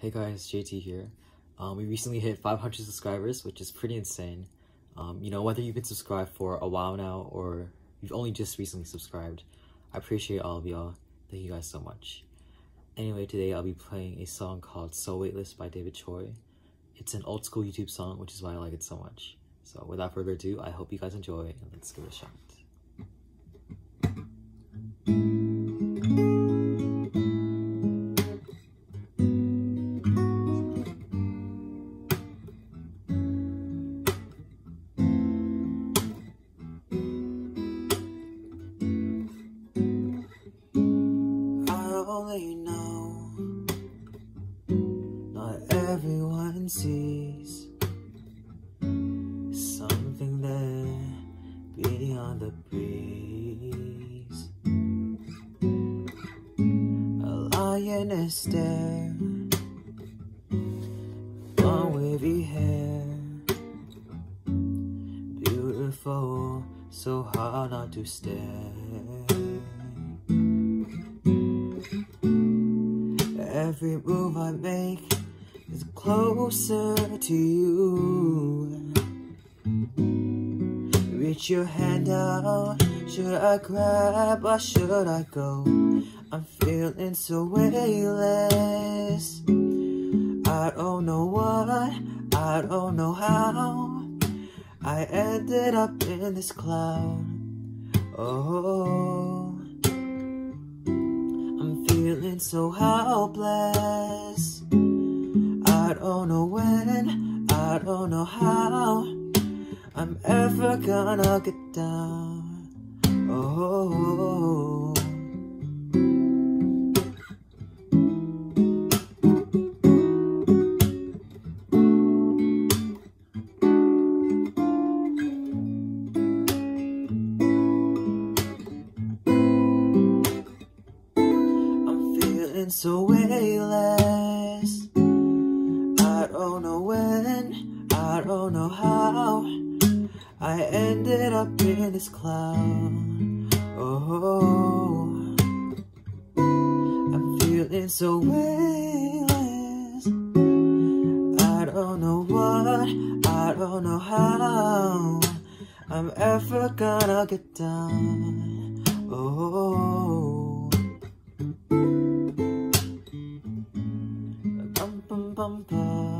Hey guys, JT here. Um, we recently hit 500 subscribers, which is pretty insane. Um, you know, whether you've been subscribed for a while now or you've only just recently subscribed, I appreciate all of y'all. Thank you guys so much. Anyway, today I'll be playing a song called So Weightless by David Choi. It's an old school YouTube song, which is why I like it so much. So without further ado, I hope you guys enjoy and let's give it a shot. Everyone sees something there beyond the breeze. A lioness stare, long wavy hair, beautiful, so hard not to stare. Every move I make is closer to you. Reach your hand out, should I grab or should I go? I'm feeling so weightless. I don't know what, I don't know how. I ended up in this cloud. Oh I'm feeling so helpless. I don't know when, I don't know how I'm ever gonna get down. Oh. I'm feeling so weightless. Don't know how. I ended up in this cloud. Oh, I'm feeling so weightless. I don't know what, I don't know how. I'm ever gonna get down. Oh. bum ba ba